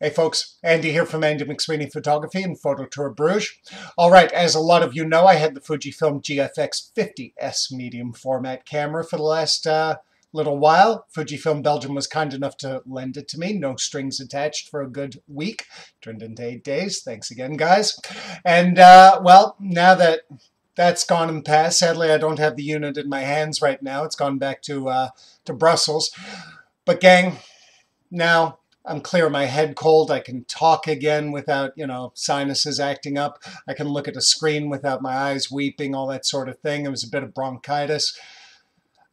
Hey folks, Andy here from Andy McSweeney Photography and Photo Tour Bruges. All right, as a lot of you know, I had the Fujifilm GFX 50S medium format camera for the last uh, little while. Fujifilm Belgium was kind enough to lend it to me, no strings attached for a good week. Turned into eight days. Thanks again, guys. And uh, well, now that that's gone and passed, sadly I don't have the unit in my hands right now. It's gone back to uh, to Brussels. But gang, now I'm clear my head cold. I can talk again without, you know, sinuses acting up. I can look at a screen without my eyes weeping, all that sort of thing. It was a bit of bronchitis.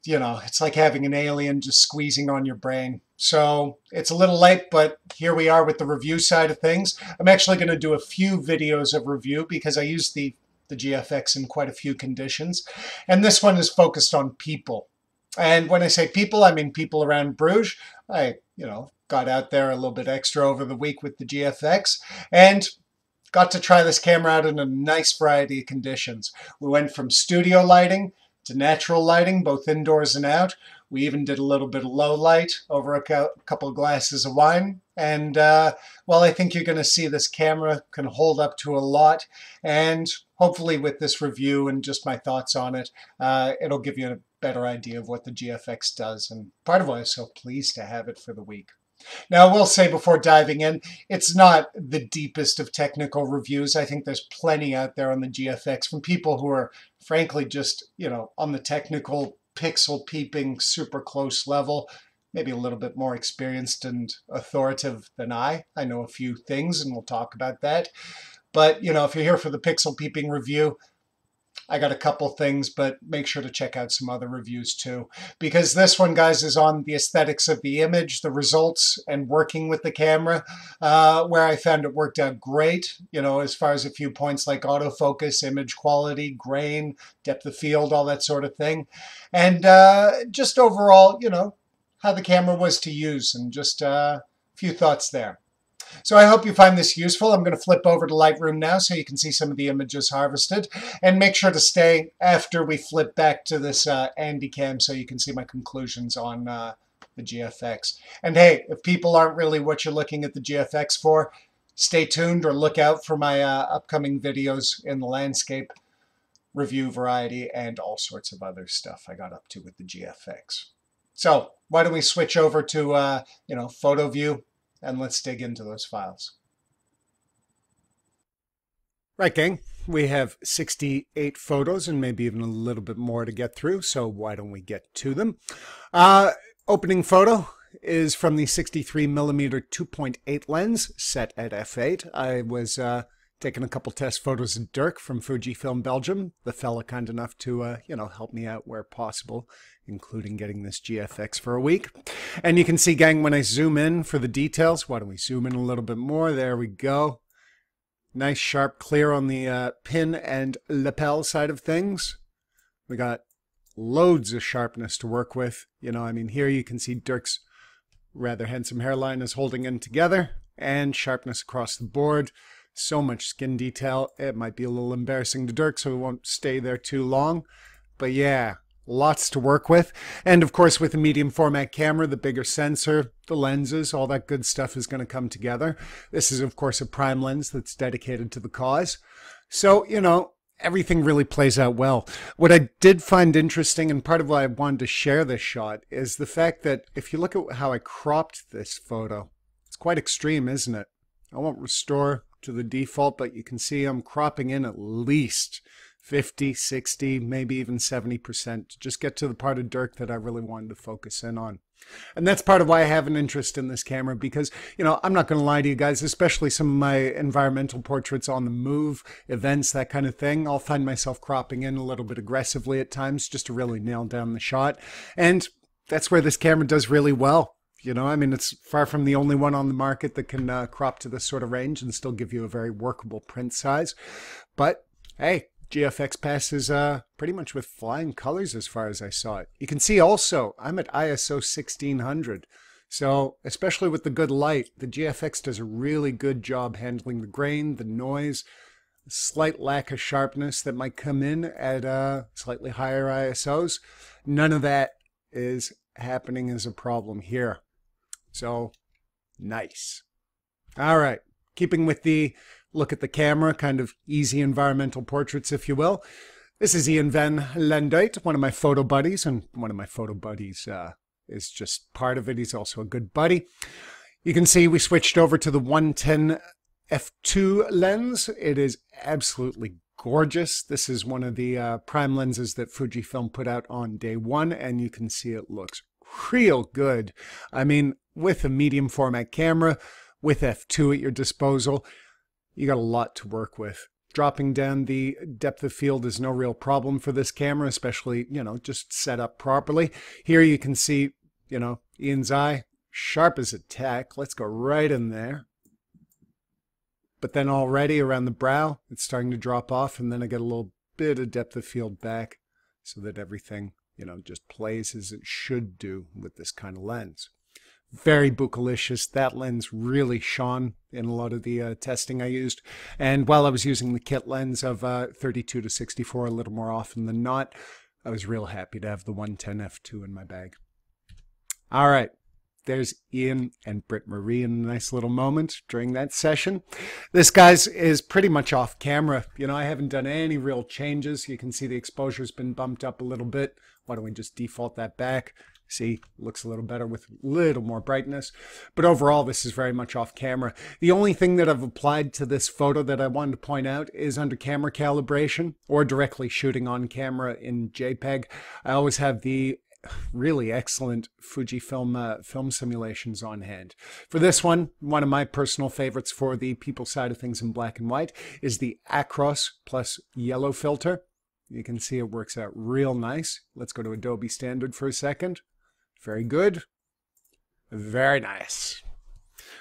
You know, it's like having an alien just squeezing on your brain. So it's a little late, but here we are with the review side of things. I'm actually going to do a few videos of review because I use the, the GFX in quite a few conditions. And this one is focused on people. And when I say people, I mean people around Bruges. I, you know, got out there a little bit extra over the week with the GFX and got to try this camera out in a nice variety of conditions. We went from studio lighting to natural lighting, both indoors and out. We even did a little bit of low light over a couple of glasses of wine. And uh, well, I think you're going to see this camera can hold up to a lot. And hopefully with this review and just my thoughts on it, uh, it'll give you a better idea of what the GFX does. And part of why I'm so pleased to have it for the week. Now, I will say before diving in, it's not the deepest of technical reviews. I think there's plenty out there on the GFX from people who are, frankly, just, you know, on the technical pixel peeping super close level, maybe a little bit more experienced and authoritative than I. I know a few things, and we'll talk about that. But, you know, if you're here for the pixel peeping review, I got a couple things, but make sure to check out some other reviews too. Because this one, guys, is on the aesthetics of the image, the results, and working with the camera, uh, where I found it worked out great, you know, as far as a few points like autofocus, image quality, grain, depth of field, all that sort of thing. And uh, just overall, you know, how the camera was to use and just uh, a few thoughts there. So I hope you find this useful. I'm going to flip over to Lightroom now so you can see some of the images harvested. And make sure to stay after we flip back to this uh, Cam so you can see my conclusions on uh, the GFX. And hey, if people aren't really what you're looking at the GFX for, stay tuned or look out for my uh, upcoming videos in the landscape review variety and all sorts of other stuff I got up to with the GFX. So why don't we switch over to, uh, you know, photo view and let's dig into those files. Right, gang. We have 68 photos and maybe even a little bit more to get through, so why don't we get to them? Uh, opening photo is from the 63 millimeter 2.8 lens set at f8. I was uh, taking a couple test photos of Dirk from Fujifilm Belgium, the fella kind enough to, uh, you know, help me out where possible including getting this GFX for a week. And you can see, gang, when I zoom in for the details, why don't we zoom in a little bit more? There we go. Nice sharp clear on the uh, pin and lapel side of things. We got loads of sharpness to work with. You know, I mean, here you can see Dirk's rather handsome hairline is holding in together and sharpness across the board. So much skin detail. It might be a little embarrassing to Dirk, so we won't stay there too long. But yeah, lots to work with. And of course, with a medium format camera, the bigger sensor, the lenses, all that good stuff is going to come together. This is, of course, a prime lens that's dedicated to the cause. So, you know, everything really plays out well. What I did find interesting, and part of why I wanted to share this shot, is the fact that if you look at how I cropped this photo, it's quite extreme, isn't it? I won't restore to the default, but you can see I'm cropping in at least 50, 60, maybe even 70% to just get to the part of Dirk that I really wanted to focus in on. And that's part of why I have an interest in this camera because, you know, I'm not going to lie to you guys, especially some of my environmental portraits on the move, events, that kind of thing. I'll find myself cropping in a little bit aggressively at times just to really nail down the shot. And that's where this camera does really well. You know, I mean, it's far from the only one on the market that can uh, crop to this sort of range and still give you a very workable print size. But hey, GFX passes uh, pretty much with flying colors as far as I saw it. You can see also, I'm at ISO 1600. So, especially with the good light, the GFX does a really good job handling the grain, the noise, the slight lack of sharpness that might come in at uh, slightly higher ISOs. None of that is happening as a problem here. So, nice. All right, keeping with the look at the camera, kind of easy environmental portraits, if you will. This is Ian Van Lenduyt, one of my photo buddies, and one of my photo buddies uh, is just part of it. He's also a good buddy. You can see we switched over to the 110 f2 lens. It is absolutely gorgeous. This is one of the uh, prime lenses that Fujifilm put out on day one, and you can see it looks real good. I mean, with a medium format camera, with f2 at your disposal, you got a lot to work with. Dropping down the depth of field is no real problem for this camera, especially, you know, just set up properly. Here you can see, you know, Ian's eye, sharp as a tack. Let's go right in there. But then already around the brow, it's starting to drop off, and then I get a little bit of depth of field back so that everything, you know, just plays as it should do with this kind of lens very bucalicious. That lens really shone in a lot of the uh, testing I used. And while I was using the kit lens of uh, 32 to 64 a little more often than not, I was real happy to have the 110 f2 in my bag. All right. There's Ian and Britt Marie in a nice little moment during that session. This guy's is pretty much off camera. You know, I haven't done any real changes. You can see the exposure's been bumped up a little bit. Why don't we just default that back? See, looks a little better with a little more brightness. But overall, this is very much off camera. The only thing that I've applied to this photo that I wanted to point out is under camera calibration or directly shooting on camera in JPEG. I always have the really excellent Fujifilm uh, film simulations on hand. For this one, one of my personal favorites for the people side of things in black and white is the Acros plus yellow filter. You can see it works out real nice. Let's go to Adobe Standard for a second. Very good. Very nice.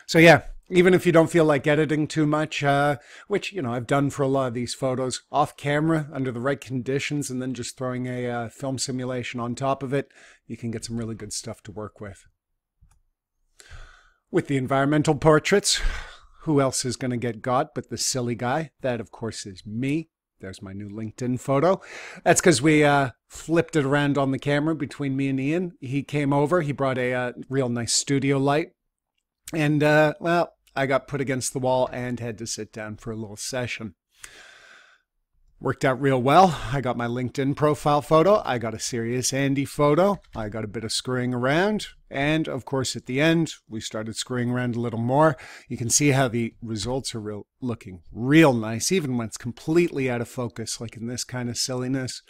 So yeah, even if you don't feel like editing too much, uh, which, you know, I've done for a lot of these photos, off camera, under the right conditions, and then just throwing a uh, film simulation on top of it, you can get some really good stuff to work with. With the environmental portraits, who else is going to get got but the silly guy? That, of course, is me. There's my new LinkedIn photo. That's because we uh, flipped it around on the camera between me and Ian. He came over. He brought a uh, real nice studio light. And, uh, well, I got put against the wall and had to sit down for a little session. Worked out real well. I got my LinkedIn profile photo. I got a serious Andy photo. I got a bit of screwing around. And of course, at the end, we started screwing around a little more. You can see how the results are real, looking real nice, even when it's completely out of focus, like in this kind of silliness.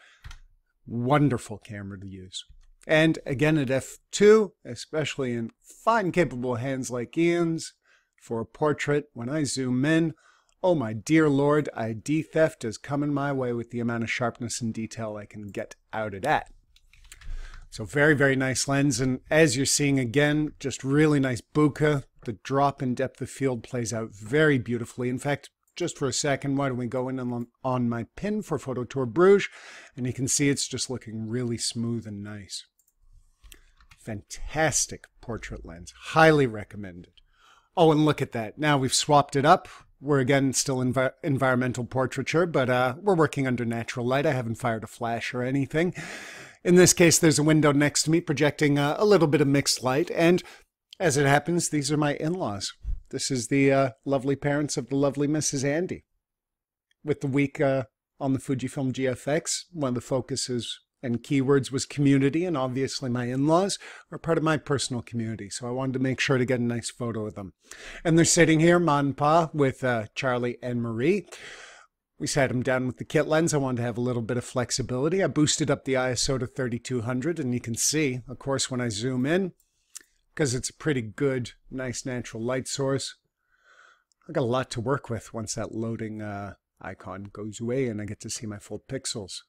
Wonderful camera to use. And again at f2, especially in fine capable hands like Ian's, for a portrait, when I zoom in, Oh my dear lord, ID theft is coming my way with the amount of sharpness and detail I can get out of that. So very, very nice lens. And as you're seeing again, just really nice bokeh. The drop in depth of field plays out very beautifully. In fact, just for a second, why don't we go in on, on my pin for Photo Tour Bruges, and you can see it's just looking really smooth and nice. Fantastic portrait lens. Highly recommended. Oh, and look at that. Now we've swapped it up. We're again still envi environmental portraiture, but uh, we're working under natural light. I haven't fired a flash or anything. In this case, there's a window next to me projecting uh, a little bit of mixed light, and as it happens, these are my in-laws. This is the uh, lovely parents of the lovely Mrs. Andy. With the week uh, on the Fujifilm GFX, one of the focuses and keywords was community, and obviously my in-laws are part of my personal community, so I wanted to make sure to get a nice photo of them. And they're sitting here, and pa, with uh, Charlie and Marie. We sat them down with the kit lens. I wanted to have a little bit of flexibility. I boosted up the ISO to 3200, and you can see, of course, when I zoom in, because it's a pretty good, nice natural light source, I got a lot to work with once that loading uh, icon goes away and I get to see my full pixels.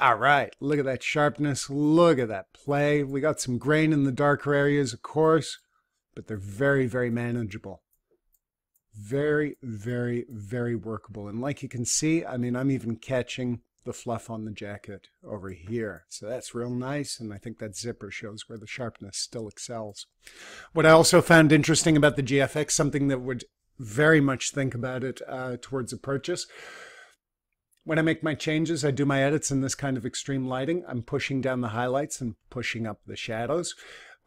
All right, look at that sharpness. Look at that play. We got some grain in the darker areas, of course, but they're very, very manageable. Very, very, very workable. And like you can see, I mean, I'm even catching the fluff on the jacket over here. So that's real nice, and I think that zipper shows where the sharpness still excels. What I also found interesting about the GFX, something that would very much think about it uh, towards a purchase, when I make my changes, I do my edits in this kind of extreme lighting. I'm pushing down the highlights and pushing up the shadows.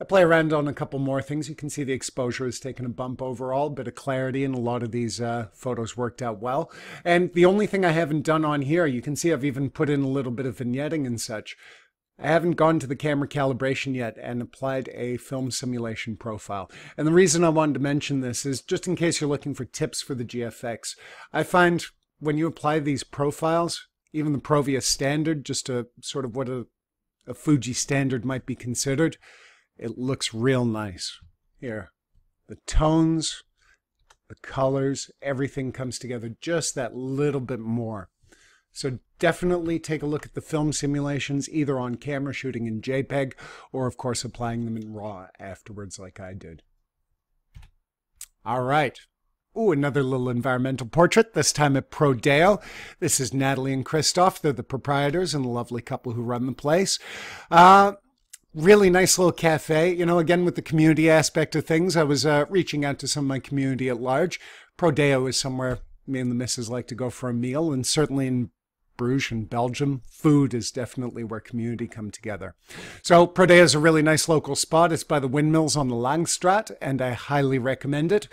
I play around on a couple more things. You can see the exposure has taken a bump overall, a bit of clarity, and a lot of these uh, photos worked out well. And the only thing I haven't done on here, you can see I've even put in a little bit of vignetting and such. I haven't gone to the camera calibration yet and applied a film simulation profile. And the reason I wanted to mention this is just in case you're looking for tips for the GFX. I find when you apply these profiles, even the Provia standard, just a sort of what a, a Fuji standard might be considered, it looks real nice. Here, the tones, the colors, everything comes together just that little bit more. So definitely take a look at the film simulations, either on camera shooting in JPEG, or of course applying them in RAW afterwards like I did. All right. Ooh, another little environmental portrait, this time at Prodeo. This is Natalie and Christoph. They're the proprietors and the lovely couple who run the place. Uh, really nice little cafe. You know, again, with the community aspect of things, I was uh, reaching out to some of my community at large. Prodeo is somewhere me and the missus like to go for a meal, and certainly in Bruges and Belgium, food is definitely where community come together. So Prodeo is a really nice local spot. It's by the windmills on the Langstraat, and I highly recommend it.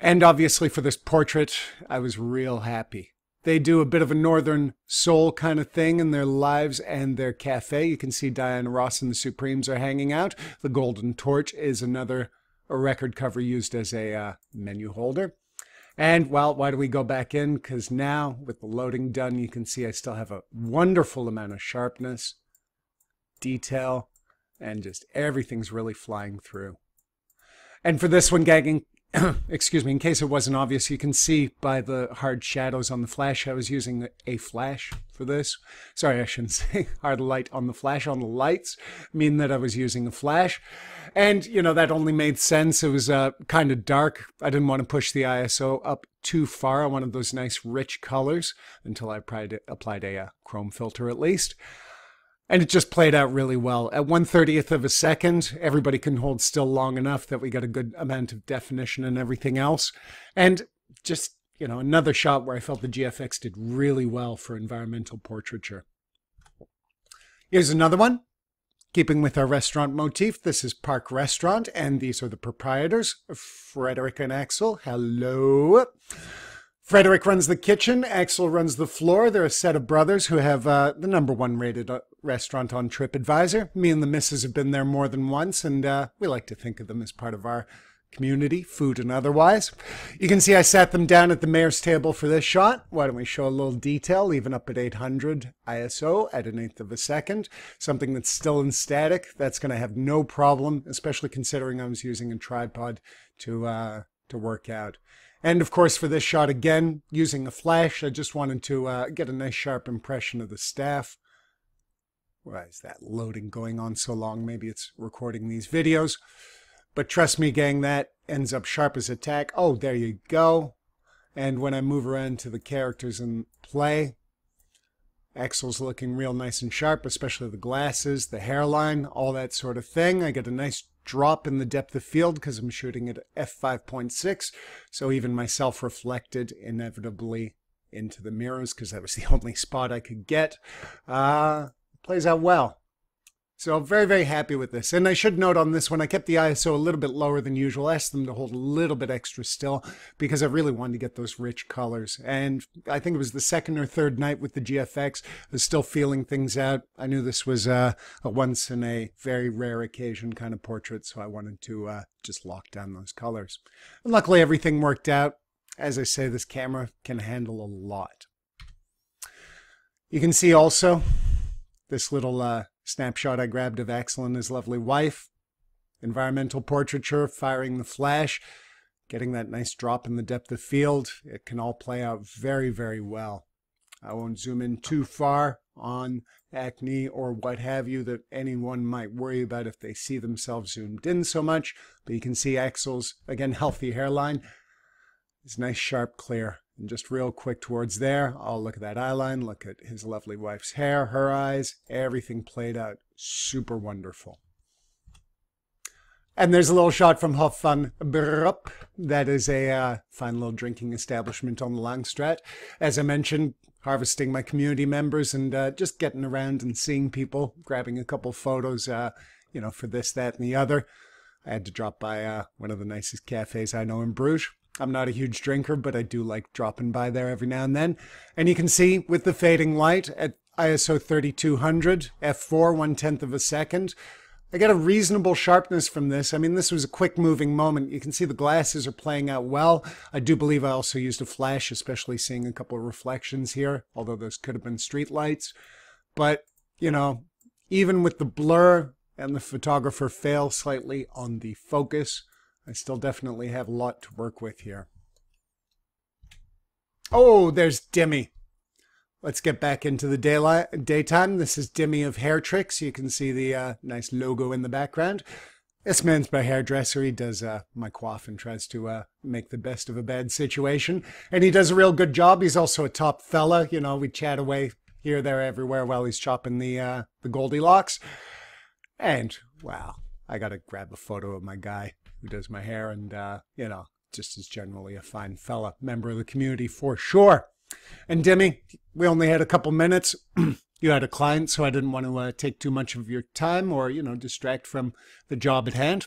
And obviously for this portrait, I was real happy. They do a bit of a northern soul kind of thing in their lives and their cafe. You can see Diana Ross and the Supremes are hanging out. The Golden Torch is another record cover used as a uh, menu holder. And well, why do we go back in? Because now with the loading done, you can see I still have a wonderful amount of sharpness, detail, and just everything's really flying through. And for this one, gagging, excuse me, in case it wasn't obvious, you can see by the hard shadows on the flash, I was using a flash for this. Sorry, I shouldn't say hard light on the flash. On the lights mean that I was using a flash. And, you know, that only made sense. It was uh, kind of dark. I didn't want to push the ISO up too far. I wanted those nice rich colors until I applied, applied a uh, chrome filter at least. And it just played out really well. At 1 30th of a second, everybody can hold still long enough that we got a good amount of definition and everything else. And just, you know, another shot where I felt the GFX did really well for environmental portraiture. Here's another one. Keeping with our restaurant motif, this is Park Restaurant, and these are the proprietors, Frederick and Axel. Hello. Frederick runs the kitchen, Axel runs the floor. They're a set of brothers who have uh, the number one rated uh, restaurant on TripAdvisor. Me and the missus have been there more than once, and uh, we like to think of them as part of our community, food and otherwise. You can see I sat them down at the mayor's table for this shot. Why don't we show a little detail, even up at 800 ISO at an eighth of a second. Something that's still in static, that's going to have no problem, especially considering I was using a tripod to, uh, to work out. And of course, for this shot, again, using a flash, I just wanted to uh, get a nice sharp impression of the staff. Why is that loading going on so long? Maybe it's recording these videos. But trust me, gang, that ends up sharp as a tack. Oh, there you go. And when I move around to the characters and play, Axel's looking real nice and sharp, especially the glasses, the hairline, all that sort of thing. I get a nice drop in the depth of field because I'm shooting at f5.6. So even myself reflected inevitably into the mirrors because that was the only spot I could get. Uh, plays out well. So very, very happy with this. And I should note on this one, I kept the ISO a little bit lower than usual. I asked them to hold a little bit extra still because I really wanted to get those rich colors. And I think it was the second or third night with the GFX. I was still feeling things out. I knew this was a once in a very rare occasion kind of portrait. So I wanted to uh, just lock down those colors. And luckily everything worked out. As I say, this camera can handle a lot. You can see also this little uh, Snapshot I grabbed of Axel and his lovely wife. Environmental portraiture, firing the flash, getting that nice drop in the depth of field. It can all play out very, very well. I won't zoom in too far on acne or what have you that anyone might worry about if they see themselves zoomed in so much. But you can see Axel's, again, healthy hairline. It's nice, sharp, clear. And just real quick towards there, I'll look at that eyeline, look at his lovely wife's hair, her eyes, everything played out super wonderful. And there's a little shot from Hof van Beroep. That is a uh, fine little drinking establishment on the Langstraat. As I mentioned, harvesting my community members and uh, just getting around and seeing people, grabbing a couple photos uh, you know, for this, that, and the other. I had to drop by uh, one of the nicest cafes I know in Bruges. I'm not a huge drinker, but I do like dropping by there every now and then. And you can see with the fading light at ISO 3200, f4, one tenth of a second, I get a reasonable sharpness from this. I mean, this was a quick moving moment. You can see the glasses are playing out well. I do believe I also used a flash, especially seeing a couple of reflections here, although those could have been street lights. But, you know, even with the blur and the photographer fail slightly on the focus, I still definitely have a lot to work with here. Oh, there's Dimmy. Let's get back into the daylight, daytime. This is Dimmy of Hair Tricks. You can see the uh, nice logo in the background. This man's my hairdresser. He does uh, my coif and tries to uh, make the best of a bad situation. And he does a real good job. He's also a top fella. You know, we chat away here, there, everywhere while he's chopping the, uh, the Goldilocks. And, wow, I got to grab a photo of my guy who does my hair and, uh, you know, just is generally a fine fella, member of the community for sure. And Demi, we only had a couple minutes. you had a client, so I didn't want to uh, take too much of your time or, you know, distract from the job at hand.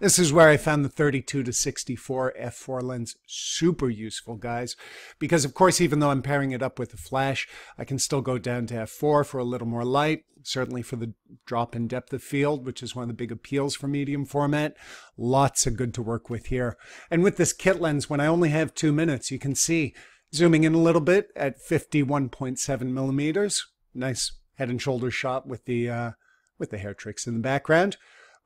This is where I found the 32 to 64 f4 lens super useful, guys, because of course, even though I'm pairing it up with a flash, I can still go down to f4 for a little more light, certainly for the drop in depth of field, which is one of the big appeals for medium format. Lots of good to work with here. And with this kit lens, when I only have two minutes, you can see Zooming in a little bit at 51.7 millimeters. Nice head and shoulders shot with the uh, with the hair tricks in the background.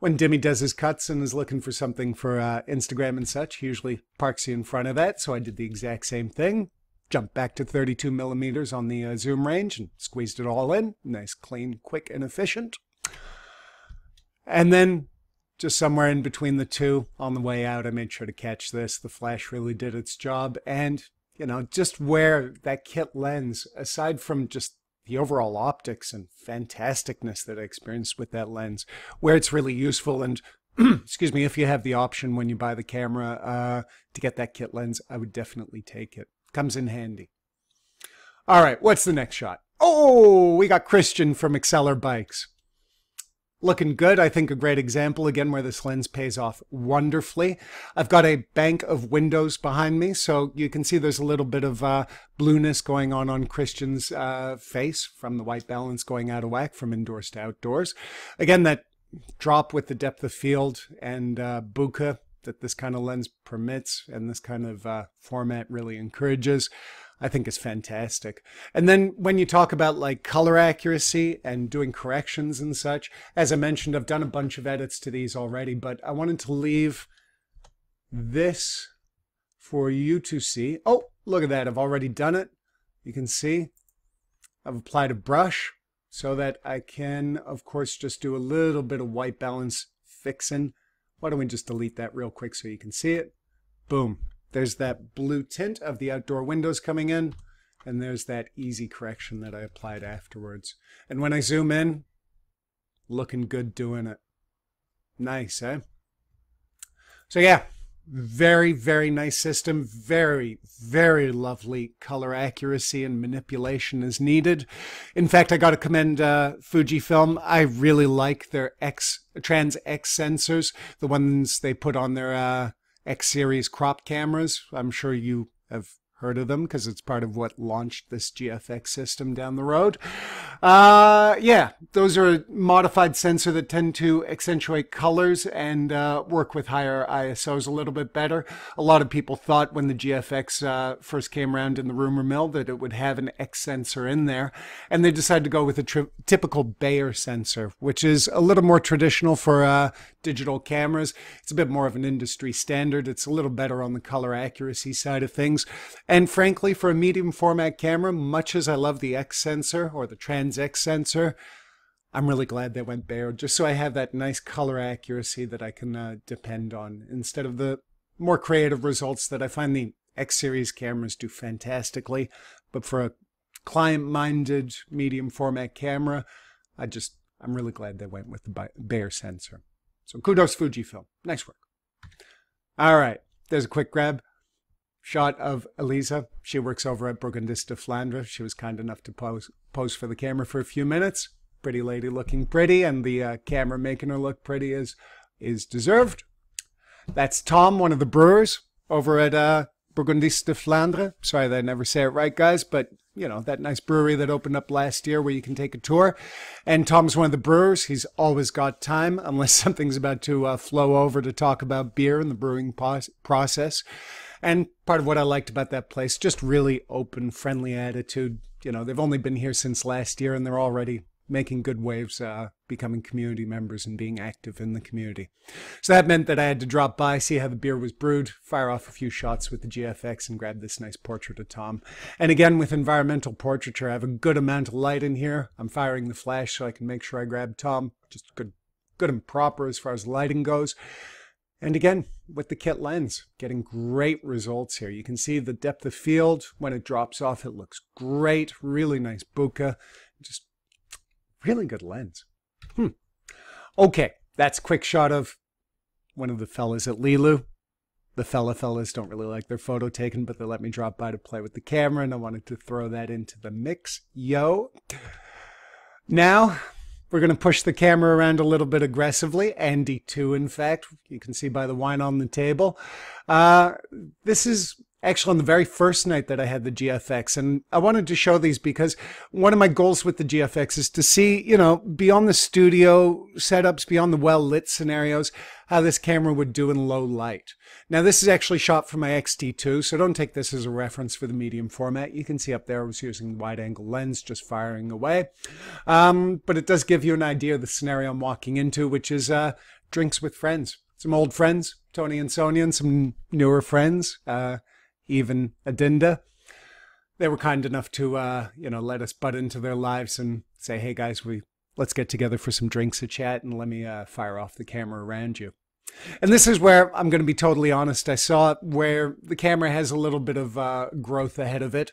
When Dimmy does his cuts and is looking for something for uh, Instagram and such, he usually parks you in front of that. So I did the exact same thing. Jumped back to 32 millimeters on the uh, zoom range and squeezed it all in. Nice, clean, quick, and efficient. And then just somewhere in between the two on the way out, I made sure to catch this. The flash really did its job. And you know, just where that kit lens, aside from just the overall optics and fantasticness that I experienced with that lens, where it's really useful. And excuse me, if you have the option when you buy the camera uh, to get that kit lens, I would definitely take it. Comes in handy. All right, what's the next shot? Oh, we got Christian from Exceller Bikes looking good. I think a great example again where this lens pays off wonderfully. I've got a bank of windows behind me, so you can see there's a little bit of uh, blueness going on on Christian's uh, face from the white balance going out of whack from indoors to outdoors. Again, that drop with the depth of field and uh, bokeh that this kind of lens permits and this kind of uh, format really encourages. I think is fantastic. And then when you talk about like color accuracy and doing corrections and such, as I mentioned, I've done a bunch of edits to these already, but I wanted to leave this for you to see. Oh, look at that. I've already done it. You can see I've applied a brush so that I can, of course, just do a little bit of white balance fixing. Why don't we just delete that real quick so you can see it? Boom. There's that blue tint of the outdoor windows coming in, and there's that easy correction that I applied afterwards. And when I zoom in, looking good doing it. Nice, eh? So yeah, very, very nice system. Very, very lovely color accuracy and manipulation is needed. In fact, I got to commend uh, Fujifilm. I really like their X Trans X sensors, the ones they put on their uh, X series crop cameras. I'm sure you have heard of them because it's part of what launched this GFX system down the road. Uh, yeah, those are a modified sensor that tend to accentuate colors and uh, work with higher ISOs a little bit better. A lot of people thought when the GFX uh, first came around in the rumor mill that it would have an X sensor in there, and they decided to go with a typical Bayer sensor, which is a little more traditional for uh, digital cameras. It's a bit more of an industry standard. It's a little better on the color accuracy side of things. And frankly, for a medium format camera, much as I love the X sensor or the Trans X sensor, I'm really glad they went Bayer, just so I have that nice color accuracy that I can uh, depend on instead of the more creative results that I find the X series cameras do fantastically. But for a client-minded medium format camera, I just I'm really glad they went with the Bayer sensor. So kudos Fujifilm. Nice work. All right, there's a quick grab shot of Elisa. She works over at Burgundista Flandre. She was kind enough to pose, pose for the camera for a few minutes. pretty lady looking pretty and the uh, camera making her look pretty is, is deserved. That's Tom, one of the brewers over at uh, de Flandre. Sorry that I never say it right, guys, but you know, that nice brewery that opened up last year where you can take a tour. And Tom's one of the brewers. He's always got time unless something's about to uh, flow over to talk about beer and the brewing process. And part of what I liked about that place, just really open, friendly attitude. You know, they've only been here since last year and they're already making good waves, uh, becoming community members and being active in the community. So that meant that I had to drop by, see how the beer was brewed, fire off a few shots with the GFX and grab this nice portrait of Tom. And again, with environmental portraiture, I have a good amount of light in here. I'm firing the flash so I can make sure I grab Tom just good, good and proper as far as lighting goes. And again, with the kit lens, getting great results here. You can see the depth of field. When it drops off, it looks great. Really nice bokeh. Just Really good lens. Hmm. Okay, that's quick shot of one of the fellas at Lilu. The fella fellas don't really like their photo taken, but they let me drop by to play with the camera, and I wanted to throw that into the mix. Yo. Now, we're going to push the camera around a little bit aggressively. Andy, too, in fact. You can see by the wine on the table. Uh, this is actually on the very first night that I had the GFX. And I wanted to show these because one of my goals with the GFX is to see, you know, beyond the studio setups, beyond the well lit scenarios, how this camera would do in low light. Now, this is actually shot from my X-T2, so don't take this as a reference for the medium format. You can see up there I was using the wide angle lens, just firing away. Um, but it does give you an idea of the scenario I'm walking into, which is uh, drinks with friends. Some old friends, Tony and Sonia, and some newer friends. Uh, even Adinda. They were kind enough to, uh, you know, let us butt into their lives and say, "Hey guys, we let's get together for some drinks, a chat, and let me uh, fire off the camera around you." And this is where I'm going to be totally honest. I saw where the camera has a little bit of uh, growth ahead of it.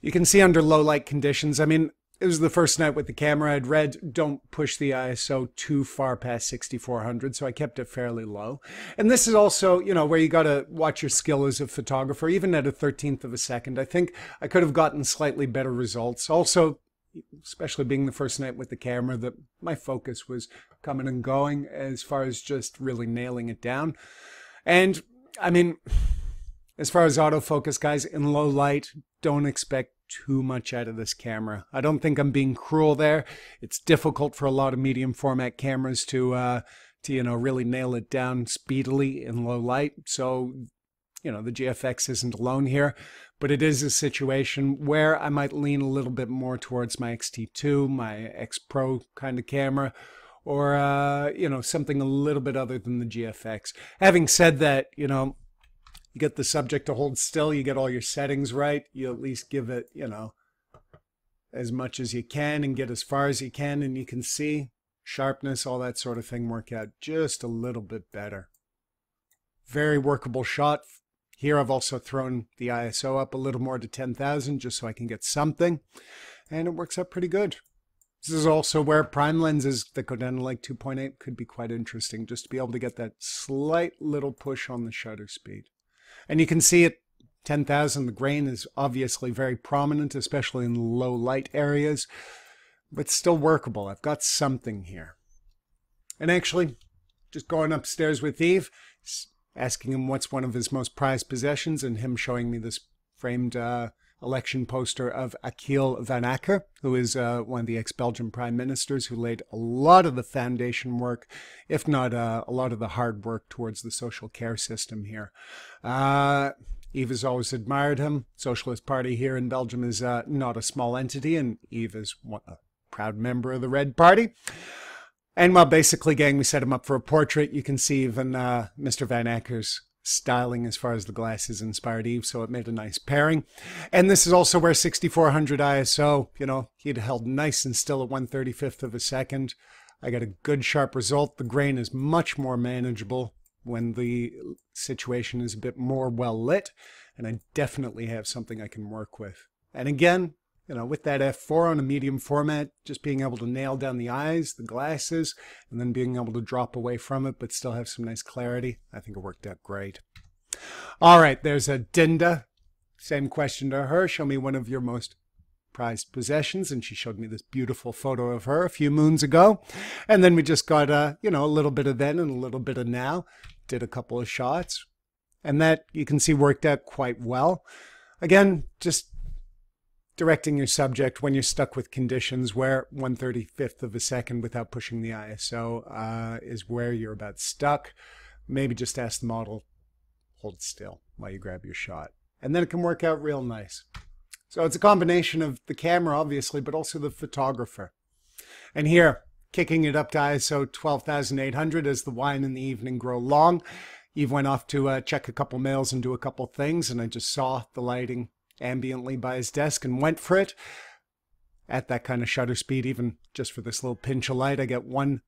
You can see under low light conditions. I mean, it was the first night with the camera. I'd read don't push the ISO too far past 6400, so I kept it fairly low. And this is also, you know, where you got to watch your skill as a photographer, even at a 13th of a second. I think I could have gotten slightly better results. Also, especially being the first night with the camera, that my focus was coming and going as far as just really nailing it down. And I mean, as far as autofocus, guys, in low light, don't expect too much out of this camera. I don't think I'm being cruel there. It's difficult for a lot of medium format cameras to, uh, to you know, really nail it down speedily in low light. So, you know, the GFX isn't alone here, but it is a situation where I might lean a little bit more towards my X-T2, my X Pro kind of camera, or, uh, you know, something a little bit other than the GFX. Having said that, you know, you get the subject to hold still, you get all your settings right, you at least give it, you know, as much as you can and get as far as you can, and you can see sharpness, all that sort of thing work out just a little bit better. Very workable shot. Here I've also thrown the ISO up a little more to 10,000 just so I can get something, and it works out pretty good. This is also where prime lenses that go down to like 2.8 could be quite interesting, just to be able to get that slight little push on the shutter speed. And you can see at 10,000, the grain is obviously very prominent, especially in low light areas, but still workable. I've got something here. And actually, just going upstairs with Yves, asking him what's one of his most prized possessions, and him showing me this framed uh, election poster of Achille Van Acker, who is uh, one of the ex-Belgian prime ministers who laid a lot of the foundation work, if not uh, a lot of the hard work towards the social care system here. Uh, Yves has always admired him. Socialist Party here in Belgium is uh, not a small entity, and Yves is one, a proud member of the Red Party. And well, basically, gang, we set him up for a portrait. You can see even uh, Mr. Van Acker's styling as far as the glasses inspired Yves, so it made a nice pairing. And this is also where 6400 ISO, you know, he'd held nice and still at 135th of a second. I got a good sharp result. The grain is much more manageable when the situation is a bit more well lit, and I definitely have something I can work with. And again, you know, with that f4 on a medium format, just being able to nail down the eyes, the glasses, and then being able to drop away from it, but still have some nice clarity, I think it worked out great. All right, there's Adinda. Same question to her. Show me one of your most prized possessions, and she showed me this beautiful photo of her a few moons ago. And then we just got, uh, you know, a little bit of then and a little bit of now. Did a couple of shots, and that you can see worked out quite well. Again, just directing your subject when you're stuck with conditions where 135th of a second without pushing the ISO uh, is where you're about stuck. Maybe just ask the model, hold still while you grab your shot. And then it can work out real nice. So it's a combination of the camera, obviously, but also the photographer. And here, kicking it up to ISO 12800 as the wine and the evening grow long. Yves went off to uh, check a couple mails and do a couple things, and I just saw the lighting ambiently by his desk and went for it. At that kind of shutter speed, even just for this little pinch of light, I get one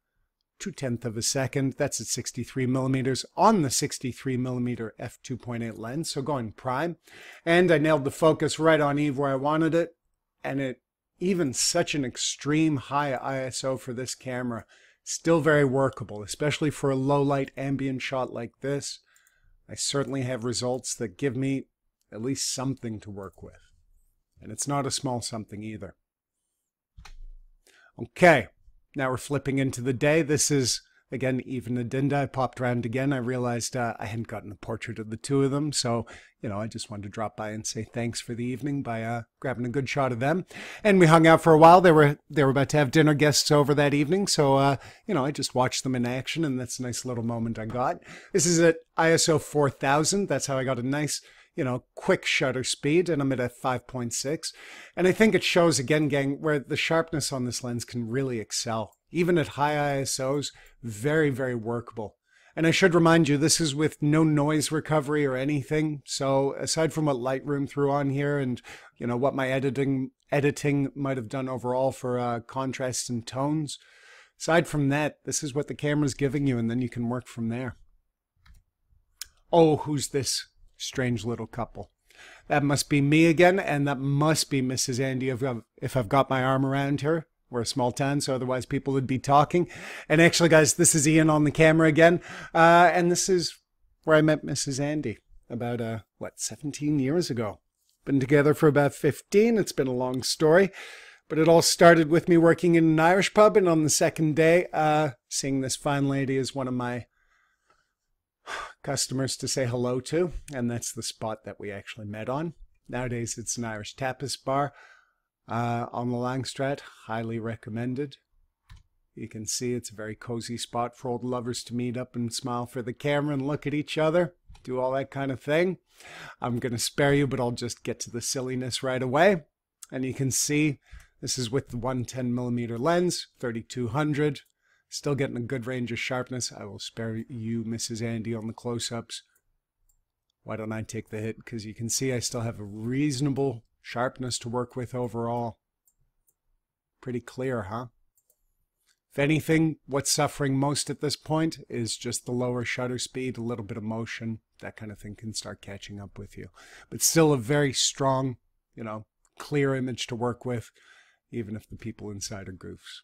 two tenth of a second. That's at 63 millimeters on the 63 millimeter f2.8 lens, so going prime. And I nailed the focus right on Yves where I wanted it, and it even such an extreme high ISO for this camera, still very workable, especially for a low light ambient shot like this. I certainly have results that give me at least something to work with. And it's not a small something either. Okay, now we're flipping into the day. This is, again, even Adinda. I popped around again. I realized uh, I hadn't gotten a portrait of the two of them. So, you know, I just wanted to drop by and say thanks for the evening by uh, grabbing a good shot of them. And we hung out for a while. They were they were about to have dinner guests over that evening. So, uh, you know, I just watched them in action. And that's a nice little moment I got. This is at ISO 4000. That's how I got a nice you know, quick shutter speed, and I'm at a 5.6. And I think it shows again, gang, where the sharpness on this lens can really excel. Even at high ISOs, very, very workable. And I should remind you, this is with no noise recovery or anything. So aside from what Lightroom threw on here and, you know, what my editing editing might have done overall for uh, contrast and tones, aside from that, this is what the camera's giving you, and then you can work from there. Oh, who's this Strange little couple. That must be me again, and that must be Mrs. Andy if I've, if I've got my arm around her. We're a small town, so otherwise people would be talking. And actually, guys, this is Ian on the camera again. Uh, and this is where I met Mrs. Andy about, uh, what, 17 years ago. Been together for about 15. It's been a long story. But it all started with me working in an Irish pub, and on the second day, uh, seeing this fine lady as one of my customers to say hello to, and that's the spot that we actually met on. Nowadays, it's an Irish tapas bar uh, on the Langstraat, highly recommended. You can see it's a very cozy spot for old lovers to meet up and smile for the camera and look at each other, do all that kind of thing. I'm going to spare you, but I'll just get to the silliness right away. And you can see this is with the 110 millimeter lens, 3200. Still getting a good range of sharpness. I will spare you, Mrs. Andy, on the close-ups. Why don't I take the hit? Because you can see I still have a reasonable sharpness to work with overall. Pretty clear, huh? If anything, what's suffering most at this point is just the lower shutter speed, a little bit of motion, that kind of thing can start catching up with you. But still a very strong, you know, clear image to work with, even if the people inside are goofs.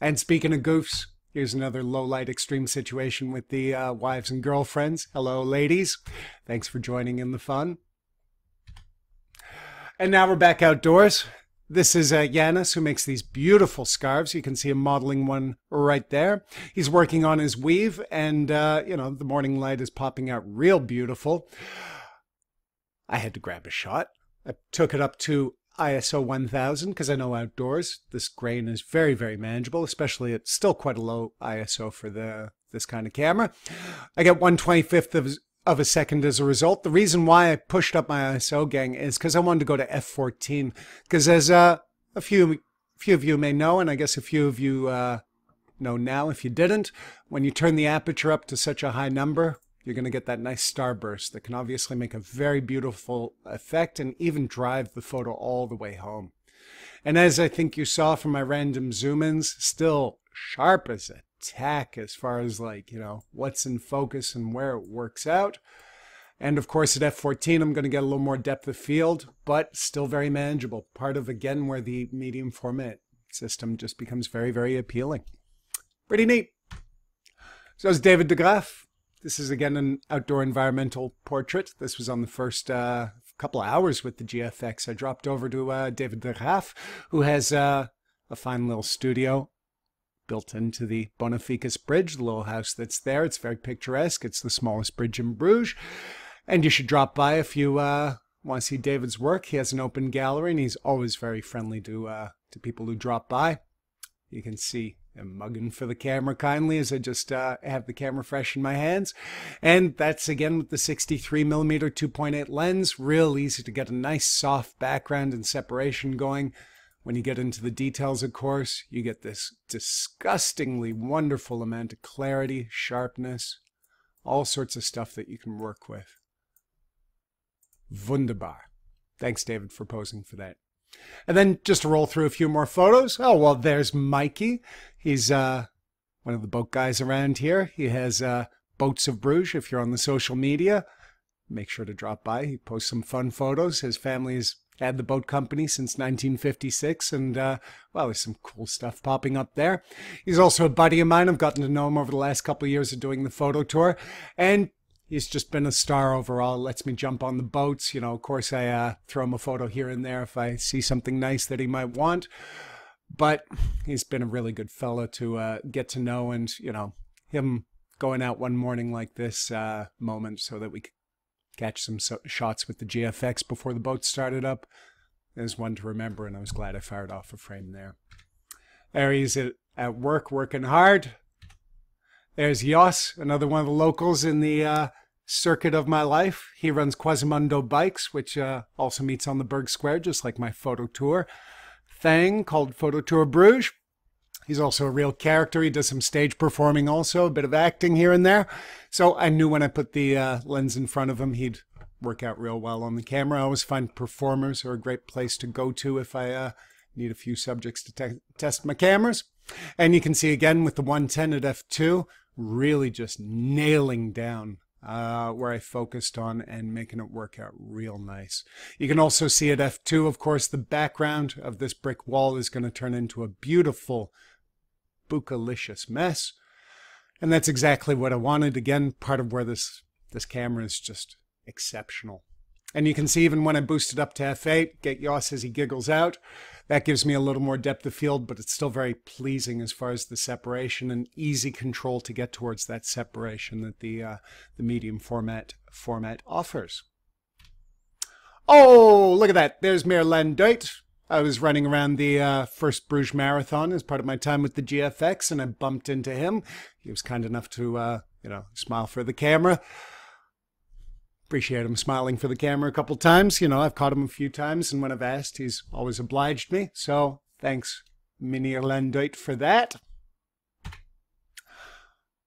And speaking of goofs, here's another low light extreme situation with the uh, wives and girlfriends. Hello, ladies. Thanks for joining in the fun. And now we're back outdoors. This is uh, Yanis who makes these beautiful scarves. You can see him modeling one right there. He's working on his weave, and uh, you know the morning light is popping out real beautiful. I had to grab a shot. I took it up to ISO 1000 because I know outdoors this grain is very, very manageable, especially it's still quite a low ISO for the this kind of camera. I get 125th of, of a second as a result. The reason why I pushed up my ISO, gang, is because I wanted to go to f14 because as uh, a few, few of you may know, and I guess a few of you uh, know now if you didn't, when you turn the aperture up to such a high number, you're going to get that nice starburst that can obviously make a very beautiful effect and even drive the photo all the way home. And as I think you saw from my random zoom-ins, still sharp as a tack as far as like, you know, what's in focus and where it works out. And of course at f14 I'm going to get a little more depth of field, but still very manageable. Part of, again, where the medium format system just becomes very, very appealing. Pretty neat. So it's David de Graaf. This is again an outdoor environmental portrait. This was on the first uh, couple of hours with the GFX. I dropped over to uh, David de Graaf, who has uh, a fine little studio built into the Bonifacius Bridge, the little house that's there. It's very picturesque. It's the smallest bridge in Bruges. And you should drop by if you uh, want to see David's work. He has an open gallery, and he's always very friendly to uh, to people who drop by. You can see him mugging for the camera kindly as I just uh, have the camera fresh in my hands. And that's again with the 63 millimeter 2.8 lens. Real easy to get a nice soft background and separation going. When you get into the details, of course, you get this disgustingly wonderful amount of clarity, sharpness, all sorts of stuff that you can work with. Wunderbar. Thanks, David, for posing for that. And then just to roll through a few more photos. Oh, well, there's Mikey. He's uh, one of the boat guys around here. He has uh, Boats of Bruges. If you're on the social media, make sure to drop by. He posts some fun photos. His family has had the boat company since 1956, and uh, well, there's some cool stuff popping up there. He's also a buddy of mine. I've gotten to know him over the last couple of years of doing the photo tour, and he's just been a star overall. Lets me jump on the boats. You know, of course, I uh, throw him a photo here and there if I see something nice that he might want. But he's been a really good fellow to uh, get to know, and you know, him going out one morning like this uh, moment so that we could catch some so shots with the GFX before the boat started up is one to remember, and I was glad I fired off a frame there. There he's at, at work, working hard. There's Jos, another one of the locals in the uh, circuit of my life. He runs Quasimodo Bikes, which uh, also meets on the Burg Square, just like my photo tour thing called Photo Tour Bruges. He's also a real character. He does some stage performing also, a bit of acting here and there. So I knew when I put the uh, lens in front of him, he'd work out real well on the camera. I always find performers are a great place to go to if I uh, need a few subjects to te test my cameras. And you can see again with the 110 at f2, really just nailing down uh, where I focused on and making it work out real nice. You can also see at f2, of course, the background of this brick wall is going to turn into a beautiful bokehlicious mess. And that's exactly what I wanted. Again, part of where this, this camera is just exceptional. And you can see even when I boost it up to f8, get Jos as he giggles out, that gives me a little more depth of field, but it's still very pleasing as far as the separation and easy control to get towards that separation that the, uh, the medium format format offers. Oh, look at that. There's Meneer Landoit. I was running around the uh, first Bruges Marathon as part of my time with the GFX, and I bumped into him. He was kind enough to, uh, you know, smile for the camera appreciate him smiling for the camera a couple times. You know, I've caught him a few times, and when I've asked, he's always obliged me. So thanks, Meneer Landoit, for that.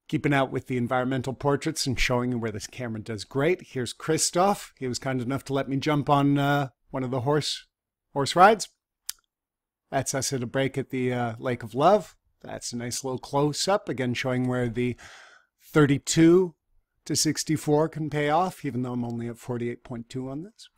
Keeping out with the environmental portraits and showing you where this camera does great. Here's Christoph. He was kind enough to let me jump on uh, one of the horse horse rides. That's us at a break at the uh, Lake of Love. That's a nice little close-up, again showing where the 32 to 64 can pay off, even though I'm only at 48.2 on this.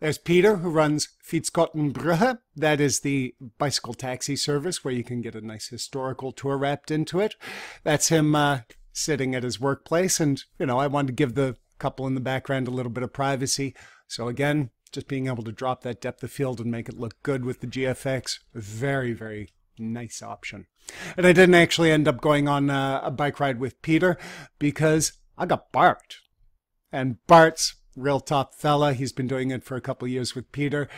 There's Peter, who runs Fietskoetsen Brugge. That is the bicycle taxi service where you can get a nice historical tour wrapped into it. That's him uh, sitting at his workplace. And, you know, I wanted to give the couple in the background a little bit of privacy. So again, just being able to drop that depth of field and make it look good with the GFX, very, very nice option. And I didn't actually end up going on a, a bike ride with Peter because I got Bart. And Bart's real top fella. He's been doing it for a couple years with Peter.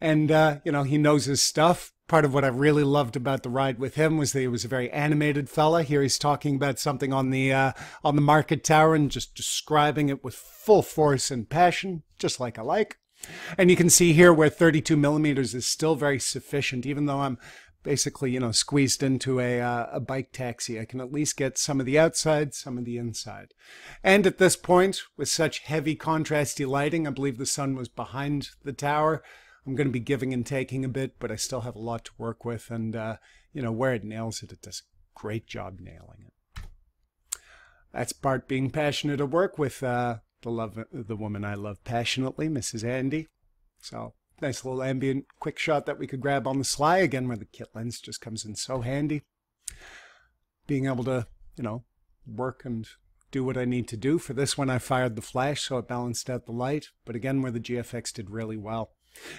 And, uh, you know, he knows his stuff. Part of what I really loved about the ride with him was that he was a very animated fella. Here he's talking about something on the uh, on the market tower and just describing it with full force and passion, just like I like. And you can see here where 32 millimeters is still very sufficient, even though I'm basically, you know, squeezed into a, uh, a bike taxi. I can at least get some of the outside, some of the inside. And at this point, with such heavy contrasty lighting, I believe the sun was behind the tower. I'm going to be giving and taking a bit, but I still have a lot to work with. And, uh, you know, where it nails it, it does a great job nailing it. That's Bart being passionate at work with uh, the love, the woman I love passionately, Mrs. Andy. So Nice little ambient quick shot that we could grab on the sly again where the kit lens just comes in so handy. Being able to, you know, work and do what I need to do. For this one, I fired the flash, so it balanced out the light. But again, where the GFX did really well.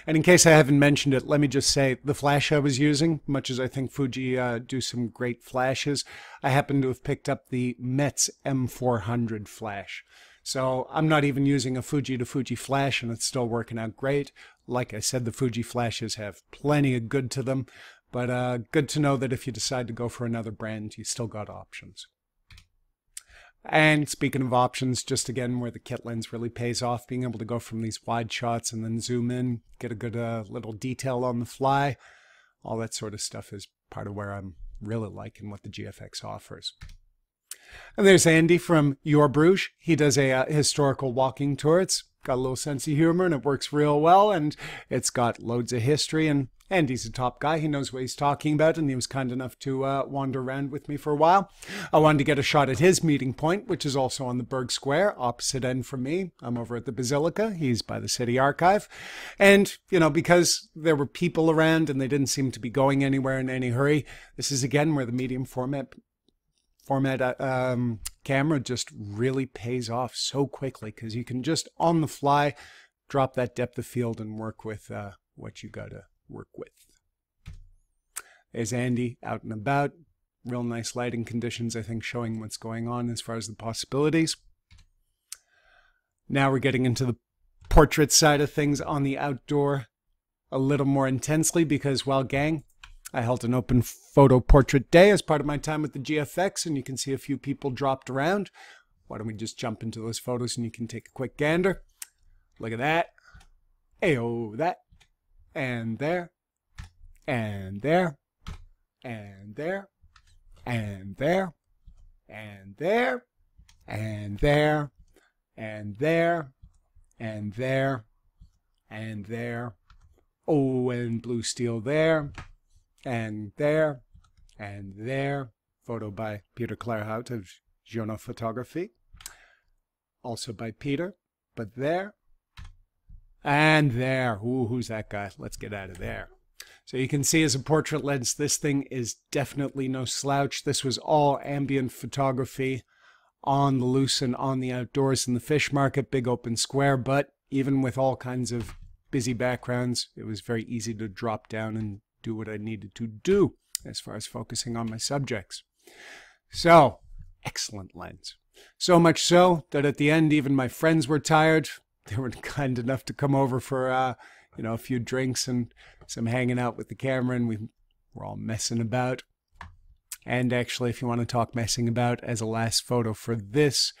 And in case I haven't mentioned it, let me just say the flash I was using, much as I think Fuji uh, do some great flashes, I happen to have picked up the Metz M400 flash. So I'm not even using a Fuji to Fuji flash and it's still working out great. Like I said, the Fuji flashes have plenty of good to them, but uh, good to know that if you decide to go for another brand, you still got options. And speaking of options, just again where the kit lens really pays off, being able to go from these wide shots and then zoom in, get a good uh, little detail on the fly, all that sort of stuff is part of where I'm really liking what the GFX offers. And there's Andy from Your Bruges. He does a uh, historical walking tour. It's got a little sense of humor and it works real well and it's got loads of history and Andy's a top guy. He knows what he's talking about, and he was kind enough to uh, wander around with me for a while. I wanted to get a shot at his meeting point, which is also on the Burg Square, opposite end from me. I'm over at the Basilica. He's by the City Archive. And, you know, because there were people around and they didn't seem to be going anywhere in any hurry, this is again where the medium format format uh, um, camera just really pays off so quickly because you can just on the fly drop that depth of field and work with uh, what you got to work with. There's Andy out and about. Real nice lighting conditions, I think, showing what's going on as far as the possibilities. Now we're getting into the portrait side of things on the outdoor a little more intensely because, well, gang, I held an open photo portrait day as part of my time with the GFX, and you can see a few people dropped around. Why don't we just jump into those photos and you can take a quick gander? Look at that. Ayo, that. And there. And there. And there. And there. And there. And there. And there. And there. And there. Oh, and blue steel there and there, and there. Photo by Peter Claerhaut of Journal Photography. Also by Peter, but there. And there. Ooh, who's that guy? Let's get out of there. So you can see as a portrait lens, this thing is definitely no slouch. This was all ambient photography on the loose and on the outdoors in the fish market, big open square. But even with all kinds of busy backgrounds, it was very easy to drop down and do what I needed to do as far as focusing on my subjects. So, excellent lens. So much so that at the end, even my friends were tired. They were kind enough to come over for, uh, you know, a few drinks and some hanging out with the camera, and we were all messing about. And actually, if you want to talk messing about as a last photo for this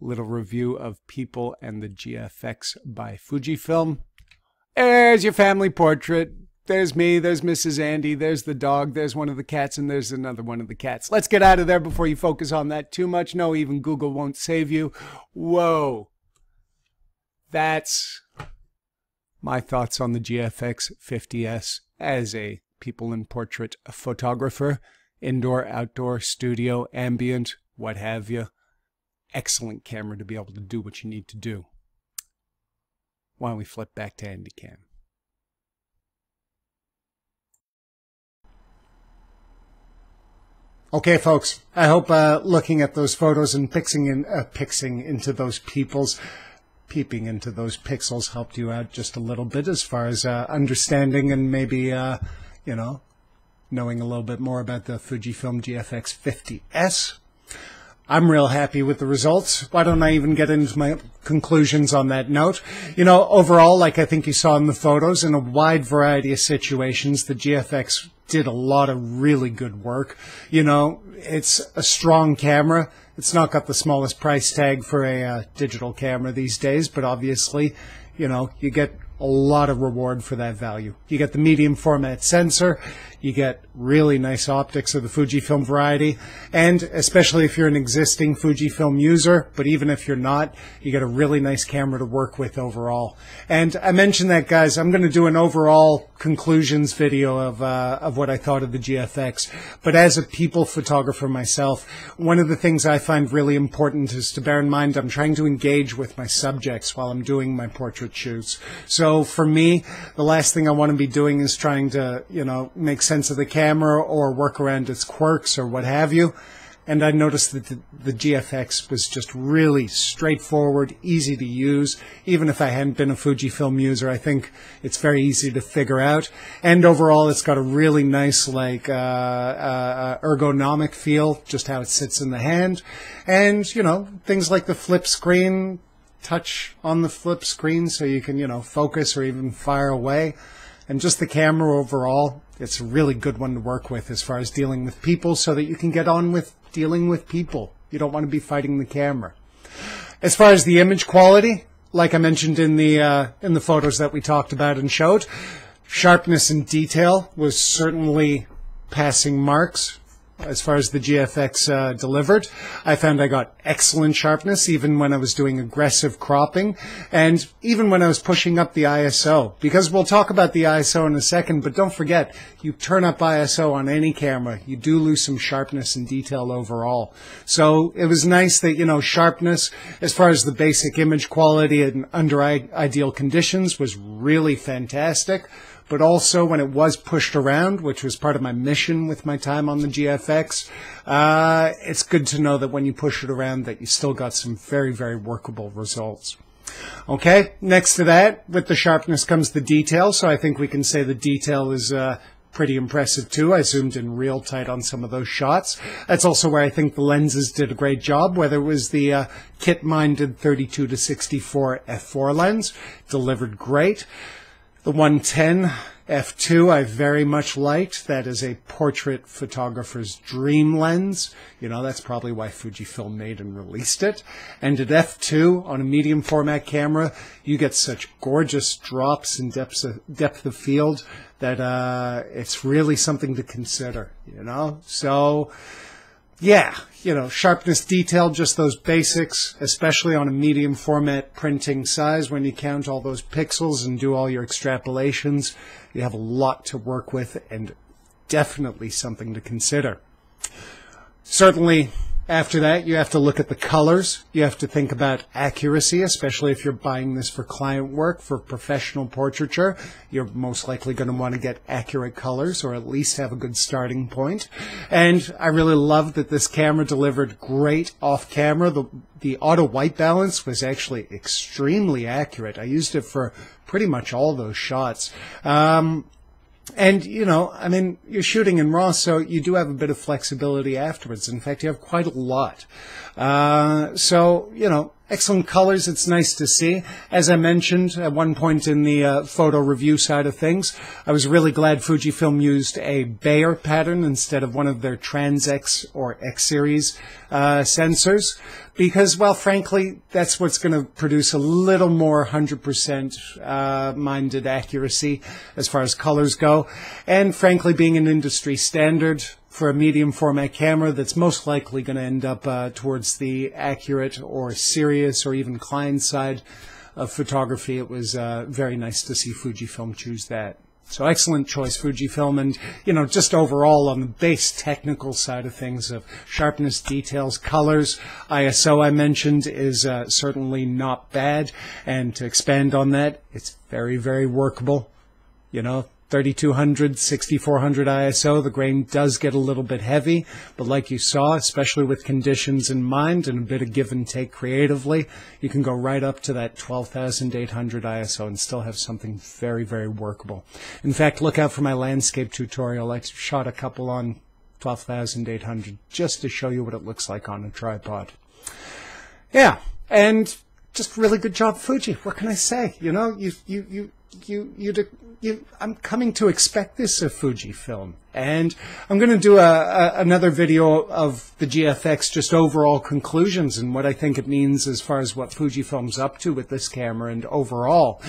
little review of People and the GFX by Fujifilm, there's your family portrait there's me, there's Mrs. Andy, there's the dog, there's one of the cats, and there's another one of the cats. Let's get out of there before you focus on that too much. No, even Google won't save you. Whoa. That's my thoughts on the GFX 50S as a people in portrait photographer, indoor, outdoor, studio, ambient, what have you. Excellent camera to be able to do what you need to do. Why don't we flip back to Andy Cam? Okay, folks. I hope uh, looking at those photos and pixing in, uh, pixing into those peoples, peeping into those pixels helped you out just a little bit as far as uh, understanding and maybe, uh, you know, knowing a little bit more about the Fujifilm GFX 50S. I'm real happy with the results. Why don't I even get into my conclusions on that note? You know, overall, like I think you saw in the photos, in a wide variety of situations, the GFX did a lot of really good work. You know, it's a strong camera. It's not got the smallest price tag for a uh, digital camera these days, but obviously, you know, you get a lot of reward for that value. You get the medium format sensor, you get really nice optics of the Fujifilm variety, and especially if you're an existing Fujifilm user, but even if you're not, you get a really nice camera to work with overall. And I mentioned that, guys, I'm going to do an overall conclusions video of, uh, of what I thought of the GFX. But as a people photographer myself, one of the things I find really important is to bear in mind I'm trying to engage with my subjects while I'm doing my portrait shoots. So for me, the last thing I want to be doing is trying to, you know, make sense of the camera or work around its quirks or what have you. and I noticed that the, GFX was just really straightforward, easy to use. Even if I hadn't been a Fujifilm user, I think it's very easy to figure out. And overall, it's got a really nice, like, uh, uh, ergonomic feel, just how it sits in the hand. And, you know, things like the flip screen, touch on the flip screen so you can, you know, focus or even fire away. And just the camera overall, it's a really good one to work with as far as dealing with people so that you can get on with dealing with people. You don't want to be fighting the camera. As far as the image quality, like I mentioned in the uh, in the photos that we talked about and showed, sharpness and detail was certainly passing marks as far as the GFX uh, delivered. I found I got excellent sharpness even when I was doing aggressive cropping and even when I was pushing up the ISO. Because we'll talk about the ISO in a second, but don't forget, you turn up ISO on any camera, you do lose some sharpness and detail overall. So it was nice that, you know, sharpness as far as the basic image quality and under ideal conditions was really fantastic but also when it was pushed around, which was part of my mission with my time on the GFX, uh, it's good to know that when you push it around that you still got some very, very workable results. Okay, next to that, with the sharpness comes the detail, so I think we can say the detail is uh, pretty impressive too. I zoomed in real tight on some of those shots. That's also where I think the lenses did a great job, whether it was the uh, kit-minded 32 to 64 f4 lens, delivered great. The 110 f2 I very much liked. That is a portrait photographer's dream lens. You know, that's probably why Fujifilm made and released it. And at f2 on a medium format camera, you get such gorgeous drops and depths of, depth of field that uh, it's really something to consider, you know? So, yeah, you know, sharpness, detail, just those basics, especially on a medium format printing size. When you count all those pixels and do all your extrapolations, you have a lot to work with and definitely something to consider. Certainly, after that, you have to look at the colors. You have to think about accuracy, especially if you're buying this for client work, for professional portraiture. You're most likely going to want to get accurate colors or at least have a good starting point. And I really love that this camera delivered great off camera. The, the auto white balance was actually extremely accurate. I used it for pretty much all those shots. Um, and, you know, I mean, you're shooting in RAW, so you do have a bit of flexibility afterwards. In fact, you have quite a lot. Uh, so, you know, excellent colors. It's nice to see. As I mentioned at one point in the uh, photo review side of things, I was really glad Fujifilm used a Bayer pattern instead of one of their Trans-X or X series uh, sensors because, well, frankly, that's what's going to produce a little more 100% uh, minded accuracy as far as colors go. And frankly, being an industry standard for a medium format camera, that's most likely going to end up uh, towards the accurate or serious or even client side of photography. It was uh, very nice to see Fujifilm choose that. So excellent choice, Fujifilm, and you know just overall on the base technical side of things of sharpness, details, colors, ISO I mentioned is uh, certainly not bad, and to expand on that, it's very very workable. You know, 3200, 6400 ISO, the grain does get a little bit heavy, but like you saw, especially with conditions in mind and a bit of give and take creatively, you can go right up to that 12800 ISO and still have something very, very workable. In fact, look out for my landscape tutorial. I shot a couple on 12800 just to show you what it looks like on a tripod. Yeah, and just really good job, Fuji. What can I say? You know, you you you you you you. I'm coming to expect this of Fujifilm, and I'm going to do a, a, another video of the GFX, just overall conclusions and what I think it means as far as what Fujifilm's up to with this camera and overall.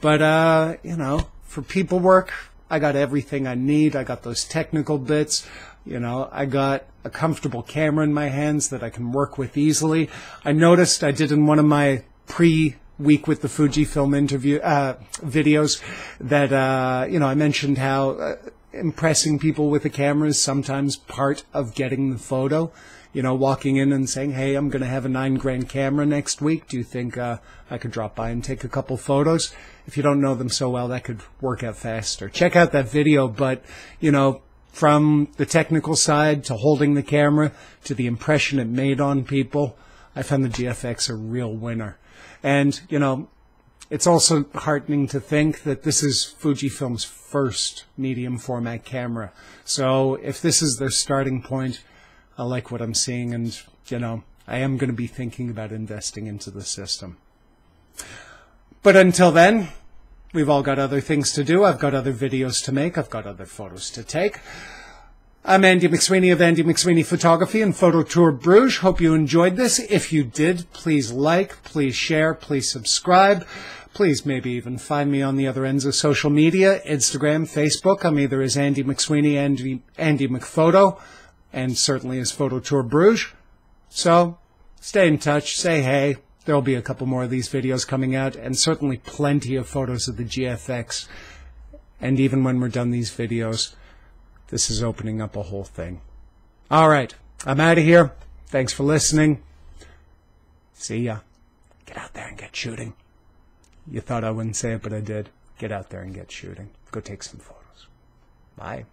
But uh, you know, for people work, I got everything I need. I got those technical bits. You know, I got a comfortable camera in my hands that I can work with easily. I noticed I did in one of my pre week with the Fujifilm interview uh, videos that uh, you know I mentioned how uh, impressing people with the camera is sometimes part of getting the photo. You know, walking in and saying, "Hey, I'm going to have a nine grand camera next week. Do you think uh, I could drop by and take a couple photos?" If you don't know them so well, that could work out faster. Check out that video, but you know, from the technical side to holding the camera to the impression it made on people, I found the GFX a real winner. And, you know, it's also heartening to think that this is Fujifilm's first medium format camera. So if this is their starting point, I like what I'm seeing and, you know, I am going to be thinking about investing into the system. But until then, we've all got other things to do. I've got other videos to make. I've got other photos to take. I'm Andy McSweeney of Andy McSweeney Photography and Photo Tour Bruges. Hope you enjoyed this. If you did, please like, please share, please subscribe. Please maybe even find me on the other ends of social media, Instagram, Facebook. I'm either as Andy McSweeney, Andy, Andy McPhoto, and certainly as Photo Tour Bruges. So stay in touch, say hey. There'll be a couple more of these videos coming out, and certainly plenty of photos of the GFX. And even when we're done these videos, this is opening up a whole thing. All right, I'm out of here. Thanks for listening. See ya. Get out there and get shooting. You thought I wouldn't say it, but I did. Get out there and get shooting. Go take some photos. Bye.